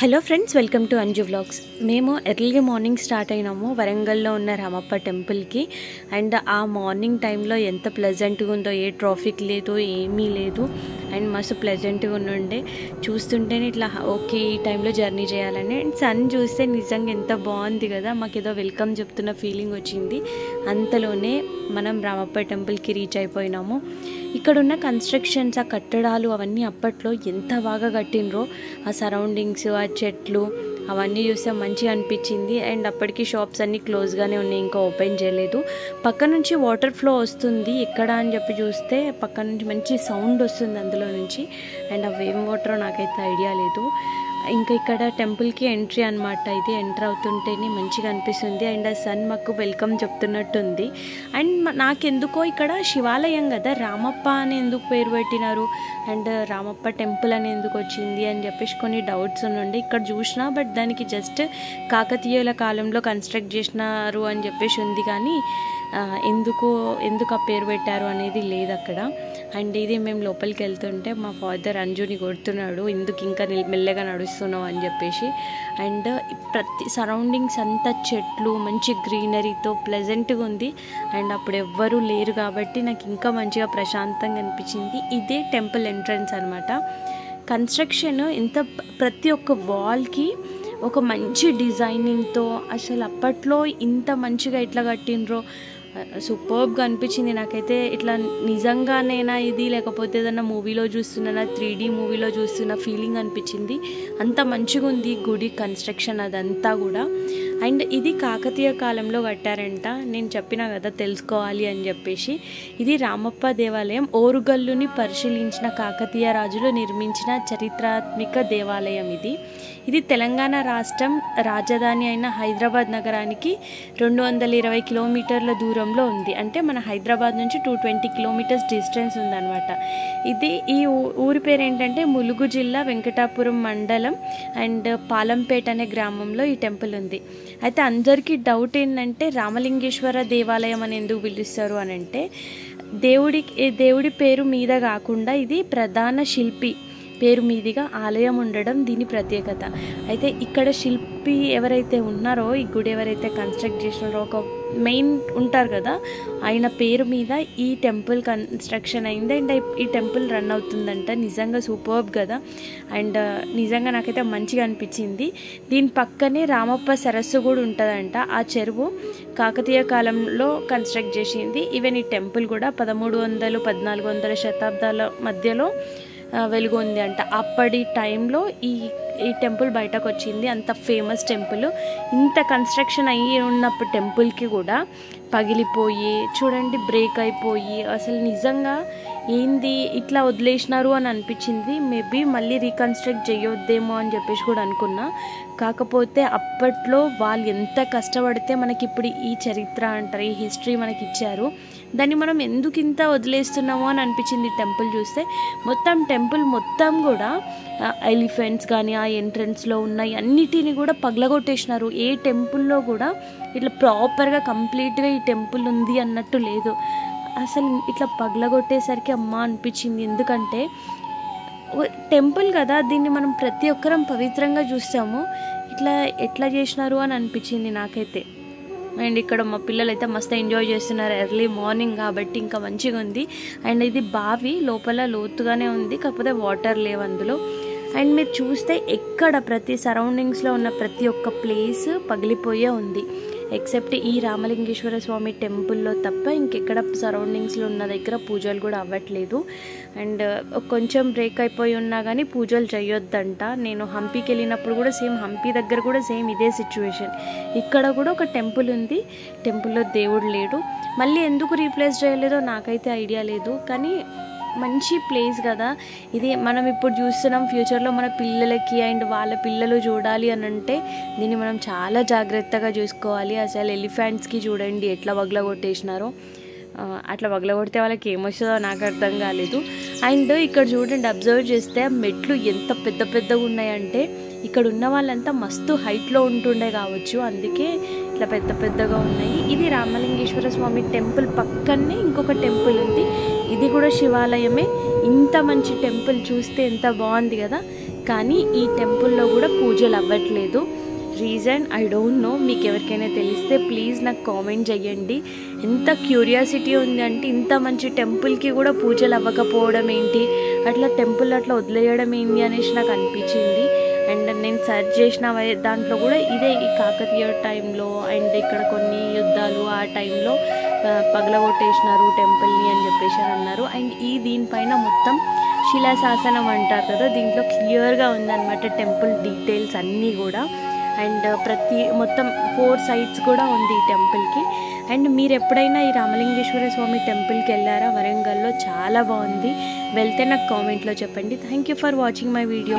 Hello friends welcome to Anju vlogs. మేము early morning start అయినాము వరంగల్లో ఉన్న రామప్ప టెంపుల్కి. అండ్ ఆ మార్నింగ్ టైంలో ఎంత ప్లెజెంట్గా ఉందో ఏ ట్రాఫిక్ లేదు ఏమీ లేదు. అండ్ మస్తు ప్లెజెంట్గా ఉండే చూస్తుంటేనే ఇట్లా ఓకే ఈ టైంలో జర్నీ చేయాలని. అండ్ సన్ చూస్తే నిజంగా ఎంత బాగుంది కదా మాకు ఏదో వెల్కమ్ చెప్తున్న ఫీలింగ్ వచ్చింది. అంతలోనే మనం రామప్ప టెంపుల్కి రీచ్ అయిపోయినాము. ఇక్కడ ఉన్న కన్స్ట్రక్షన్స్ ఆ కట్టడాలు అవన్నీ అప్పట్లో ఎంత బాగా కట్టినరో ఆ సరౌండింగ్స్ ఆ చెట్లు అవన్నీ చూస్తే మంచిగా అనిపించింది. అండ్ అప్పటికి షాప్స్ అన్నీ క్లోజ్గానే ఉన్నాయి ఇంకా ఓపెన్ చేయలేదు. పక్క నుంచి వాటర్ ఫ్లో వస్తుంది ఎక్కడ అని చెప్పి చూస్తే పక్క నుంచి మంచి సౌండ్ వస్తుంది అందులో నుంచి. అండ్ ఆ వేమ్ వాటర్ నాకైతే ఐడియా లేదు. ఇంకా ఇక్కడ టెంపుల్కి ఎంట్రీ అనమాట ఇది ఎంటర్ అవుతుంటేనే మంచిగా అనిపిస్తుంది. అండ్ ఆ సన్ మాకు వెల్కమ్ చెప్తున్నట్టుంది. అండ్ నాకెందుకో ఇక్కడ శివాలయం కదా. రామప్ప అని ఎందుకు పేరు పెట్టినారు? అండ్ రామప్ప టెంపుల్ అని ఎందుకు వచ్చింది అని చెప్పేసి కొన్ని డౌట్స్ ఉండి ఇక్కడ చూసినా బట్ దానికి జస్ట్ కాకతీయుల కాలంలో కన్స్ట్రక్ట్ చేసినారు అని చెప్పేసి ఉంది కానీ ఎందుకు ఎందుకు ఆ పేరు పెట్టారు అనేది లేదు అక్కడ. అండ్ ఇది మేము లోపలికి వెళ్తుంటే మా ఫాదర్ అంజుని కొడుతున్నాడు. ఎందుకు ఇంకా మెల్లగా నడుస్తున్నావు? అని చెప్పేసి. అండ్ ప్రతి సరౌండింగ్స్ అంతా చెట్లు మంచి గ్రీనరీతో ప్లెజెంట్గా ఉంది. అండ్ అప్పుడు ఎవ్వరూ లేరు కాబట్టి నాకు ఇంకా మంచిగా ప్రశాంతంగా అనిపించింది. ఇదే టెంపుల్ ఎంట్రన్స్ అనమాట కన్స్ట్రక్షన్ ఇంత ప్రతి ఒక్క వాల్కి ఒక మంచి డిజైనింగ్తో అసలు అప్పట్లో ఇంత మంచిగా ఎట్లా కట్టినరో సూపర్బ్గా అనిపించింది. నాకైతే ఇట్లా నిజంగానేనా ఇది లేకపోతే ఏదైనా మూవీలో చూస్తున్నా త్రీ డీ మూవీలో చూస్తున్న ఫీలింగ్ అనిపించింది. అంత మంచిగా ఉంది గుడి కన్స్ట్రక్షన్ అదంతా కూడా. అండ్ ఇది కాకతీయ కాలంలో కట్టారంట. నేను చెప్పిన కదా తెలుసుకోవాలి అని చెప్పేసి. ఇది రామప్ప దేవాలయం. ఓరుగల్లుని పరిశీలించిన కాకతీయ రాజులు నిర్మించిన చరిత్రాత్మక దేవాలయం ఇది. ఇది తెలంగాణ రాష్ట్రం రాజధాని అయిన హైదరాబాద్ నగరానికి రెండు వందల ఇరవై కిలోమీటర్ల దూరం దూరంలో ఉంది. అంటే మన హైదరాబాద్ నుంచి టూ ట్వంటీ కిలోమీటర్స్ డిస్టెన్స్ ఉందన్నమాట. ఇది ఈ ఊరి పేరు ఏంటంటే ములుగు జిల్లా వెంకటాపురం మండలం అండ్ పాలంపేట అనే గ్రామంలో ఈ టెంపుల్ ఉంది. అయితే అందరికీ డౌట్ ఏంటంటే రామలింగేశ్వర దేవాలయం అని ఎందుకు పిలుస్తారు అని అంటే దేవుడి దేవుడి పేరు మీద కాకుండా ఇది ప్రధాన శిల్పి పేరు మీదుగా ఆలయం ఉండడం దీని ప్రత్యేకత. అయితే ఇక్కడ శిల్పి ఎవరైతే ఉన్నారో ఈ గుడి ఎవరైతే కన్స్ట్రక్ట్ చేసినారో ఒక మెయిన్ ఉంటారు కదా ఆయన పేరు మీద ఈ టెంపుల్ కన్స్ట్రక్షన్ అయింది. అండ్ ఈ టెంపుల్ రన్ అవుతుందంట. నిజంగా సూపర్బ్ కదా. అండ్ uh, నిజంగా నాకైతే మంచిగా అనిపించింది. దీని పక్కనే రామప్ప సరస్సు కూడా ఉంటుందంట. ఆ చెరువు కాకతీయ కాలంలో కన్స్ట్రక్ట్ చేసింది. ఈవెన్ ఈ టెంపుల్ కూడా పదమూడు వందలు పద్నాలుగు వందల శతాబ్దాల మధ్యలో వెలుగు ఉంది అంట. అప్పటి టైంలో ఈ ఈ టెంపుల్ బయటకు వచ్చింది అంత ఫేమస్ టెంపుల్. ఇంత కన్స్ట్రక్షన్ అయ్యి ఉన్నప్పుడు టెంపుల్కి కూడా పగిలిపోయి చూడండి బ్రేక్ అయిపోయి అసలు నిజంగా ఏంది ఇట్లా వదిలేసినారు అని అనిపించింది. మేబీ మళ్ళీ రీకన్స్ట్రక్ట్ చేయొద్దేమో అని చెప్పేసి కూడా అనుకున్నా. కాకపోతే అప్పట్లో వాళ్ళు ఎంత కష్టపడితే మనకి ఇప్పుడు ఈ చరిత్ర అంటారు ఈ హిస్టరీ మనకి ఇచ్చారు దాన్ని మనం ఎందుకు ఇంత వదిలేస్తున్నామో అని అనిపించింది టెంపుల్ చూస్తే. మొత్తం టెంపుల్ మొత్తం కూడా ఎలిఫెంట్స్ కానీ ఆ ఎంట్రన్స్లో ఉన్నాయి అన్నిటిని కూడా పగలగొట్టేసినారు. ఏ టెంపుల్లో కూడా ఇట్లా ప్రాపర్గా కంప్లీట్గా ఈ టెంపుల్ ఉంది అన్నట్టు లేదు. అసలు ఇట్లా పగలగొట్టేసరికి అమ్మ అనిపించింది. ఎందుకంటే టెంపుల్ కదా దీన్ని మనం ప్రతి ఒక్కరం పవిత్రంగా చూస్తాము. ఇట్లా ఎట్లా చేసినారు అని అనిపించింది నాకైతే. అండ్ ఇక్కడ మా పిల్లలు అయితే మస్తు ఎంజాయ్ చేస్తున్నారు ఎర్లీ మార్నింగ్ కాబట్టి ఇంకా మంచిగా ఉంది. అండ్ ఇది బావి లోపల లోతుగానే ఉంది కాకపోతే వాటర్ లేవు అందులో. అండ్ మీరు చూస్తే ఎక్కడ ప్రతి సరౌండింగ్స్లో ఉన్న ప్రతి ఒక్క ప్లేస్ పగిలిపోయే ఉంది. ఎక్సెప్ట్ ఈ రామలింగేశ్వర స్వామి టెంపుల్లో తప్ప ఇంకెక్కడ సరౌండింగ్స్లో ఉన్న దగ్గర పూజలు కూడా అవ్వట్లేదు. అండ్ uh, కొంచెం బ్రేక్ అయిపోయి ఉన్నా కానీ పూజలు చేయొద్దంట. నేను హంపీకి వెళ్ళినప్పుడు కూడా సేమ్ హంపీ దగ్గర కూడా సేమ్ ఇదే సిచ్యువేషన్ ఇక్కడ కూడా ఒక టెంపుల్ ఉంది. టెంపుల్లో దేవుడు లేడు. మళ్ళీ ఎందుకు రీప్లేస్ చేయలేదో నాకైతే ఐడియా లేదు. కానీ మంచి ప్లేస్ కదా. ఇది మనం ఇప్పుడు చూస్తున్నాం ఫ్యూచర్లో మన పిల్లలకి అండ్ వాళ్ళ పిల్లలు చూడాలి అని అంటే దీన్ని మనం చాలా జాగ్రత్తగా చూసుకోవాలి. అసలు ఎలిఫెంట్స్కి చూడండి ఎట్లా వగలగొట్టేసినారో కొట్టేసినారో. అట్లా వగలగొడితే వాళ్ళకి ఏమొస్తుందో నాకు అర్థం కాలేదు. అండ్ ఇక్కడ చూడండి అబ్జర్వ్ చేస్తే ఆ మెట్లు ఎంత పెద్ద పెద్దగా ఉన్నాయంటే ఇక్కడ ఉన్న వాళ్ళంతా మస్తు హైట్లో ఉంటుండే కావచ్చు. అందుకే ఇట్లా పెద్ద పెద్దగా ఉన్నాయి. ఇది రామలింగేశ్వర స్వామి టెంపుల్ పక్కనే ఇంకొక టెంపుల్ ఉంది. ఇది కూడా శివాలయమే. ఇంత మంచి టెంపుల్ చూస్తే ఎంత బాగుంది కదా. కానీ ఈ టెంపుల్లో కూడా పూజలు అవ్వట్లేదు. Reason I don't know. మీకు ఎవరికైనా తెలిస్తే ప్లీజ్ నాకు కామెంట్ చేయండి. ఎంత క్యూరియాసిటీ ఉంది అంటే ఇంత మంచి టెంపుల్కి కూడా పూజలు అవ్వకపోవడం ఏంటి? అట్లా టెంపుల్ అట్లా వదిలేయడం ఏంటి అనేసి నాకు అనిపించింది. అండ్ నేను సెర్చ్ చేసిన వై- దాంట్లో కూడా ఇదే ఈ కాకతీయ టైంలో అండ్ ఇక్కడ కొన్ని యుద్ధాలు ఆ టైంలో పగలగొట్టేసినారు టెంపుల్ని అని చెప్పేసి అన్నారు. అండ్ ఈ దీనిపైన మొత్తం శిలాశాసనం అంటారు కదా దీంట్లో క్లియర్గా ఉందన్నమాట టెంపుల్ డీటెయిల్స్ అన్నీ కూడా. అండ్ ప్రతి మొత్తం ఫోర్ సైట్స్ కూడా ఉంది ఈ టెంపుల్కి. అండ్ మీరు ఎప్పుడైనా ఈ రామలింగేశ్వర స్వామి టెంపుల్కి వెళ్ళారా? వరంగల్లో చాలా బాగుంది. వెళ్తే నాకు కామెంట్లో చెప్పండి. Thank you for watching my video.